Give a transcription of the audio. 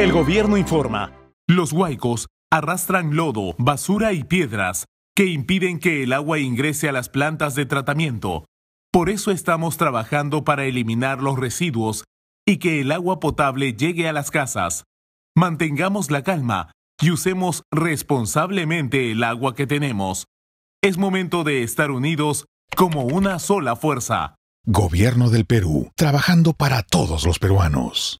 El gobierno informa. Los huaicos arrastran lodo, basura y piedras que impiden que el agua ingrese a las plantas de tratamiento. Por eso estamos trabajando para eliminar los residuos y que el agua potable llegue a las casas. Mantengamos la calma y usemos responsablemente el agua que tenemos. Es momento de estar unidos como una sola fuerza. Gobierno del Perú, trabajando para todos los peruanos.